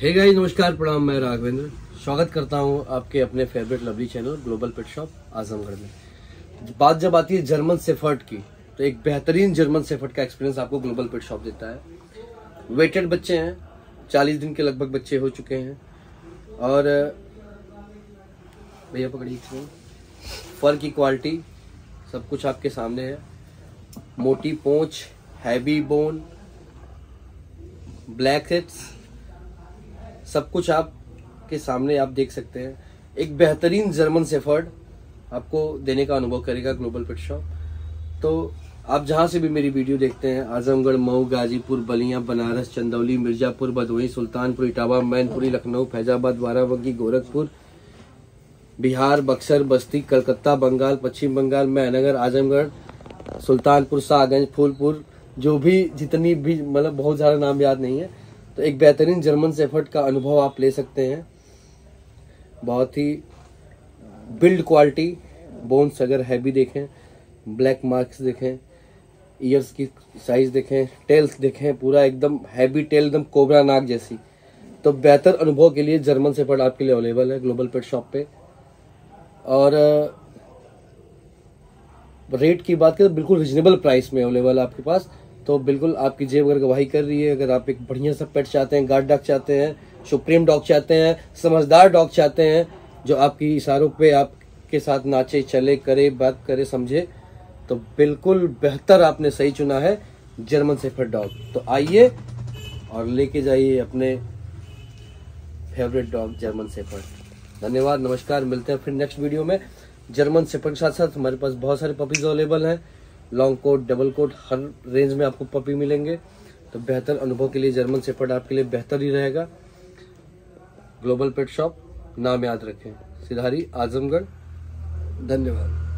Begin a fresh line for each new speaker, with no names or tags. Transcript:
Hey guys नमस्कार, प्रणाम, मैं राघवेंद्र। स्वागत करता हूँ आपके अपने favourite lovely channel Global Pet Shop Azamgarh में। बात जब आती है जर्मन सेफर्ट की तो एक बेहतरीन जर्मन सेफर्ट का एक्सपीरियंस आपको ग्लोबल पेट शॉप देता है। वेटेड बच्चे हैं, चालीस दिन के लगभग बच्चे हो चुके हैं। और, भैया पकड़िए इसमें फर की क्वालिटी सब कुछ आपके सामने है। मोटी पोंछ हैवी बोन ब्लैक हिट्स सब कुछ आप के सामने आप देख सकते हैं। एक बेहतरीन जर्मन सेफर्ड आपको देने का अनुभव करेगा ग्लोबल पेट शॉप। तो आप जहाँ से भी मेरी वीडियो देखते हैं, आजमगढ़, मऊ, गाजीपुर, बलिया, बनारस, चंदौली, मिर्जापुर, भदोही, सुल्तानपुर, इटावा, मैनपुरी, लखनऊ, फैजाबाद बाराबंकी गोरखपुर, बिहार, बक्सर, बस्ती, कलकत्ता, बंगाल, पश्चिम बंगाल मैनगर आजमगढ़, सुल्तानपुर, शाहगंज, फूलपुर, जो भी जितनी भी मतलब बहुत सारा नाम याद नहीं है। तो एक बेहतरीन जर्मन सेफर्ट का अनुभव आप ले सकते हैं। बहुत ही बिल्ड क्वालिटी बोन्स अगर हैवी देखें ब्लैक मार्क्स देखें ईयर्स की साइज़ देखें टेल्स देखें, पूरा एकदम हैवी टेल एकदम कोबरा नाक जैसी। तो बेहतर अनुभव के लिए जर्मन सेफर्ट आपके लिए अवेलेबल है ग्लोबल पेट शॉप पे। और रेट की बात करें बिल्कुल रिजनेबल प्राइस में अवेलेबल है आपके पास। तो बिल्कुल आपकी जेब अगर गवाही कर रही है, अगर आप एक बढ़िया सा पेट चाहते हैं, गार्ड डॉग चाहते हैं, सुप्रीम डॉग चाहते हैं, समझदार डॉग चाहते हैं, जो आपकी इशारों पे आपके साथ नाचे, चले, करे, बात करे, समझे तो बिल्कुल बेहतर आपने सही चुना है, जर्मन सेफर डॉग। तो आइए और लेके जाइए अपने फेवरेट डॉग, जर्मन सेफर। धन्यवाद, नमस्कार, मिलते हैं फिर नेक्स्ट वीडियो में। जर्मन सेफर के साथ साथ हमारे पास बहुत सारे पपीज अवेलेबल हैं। लॉन्ग कोट डबल कोट हर रेंज में आपको पपी मिलेंगे। तो बेहतर अनुभव के लिए जर्मन सेपर्ड आपके लिए बेहतर ही रहेगा। ग्लोबल पेट शॉप नाम याद रखें। सिधारी, आजमगढ़, धन्यवाद।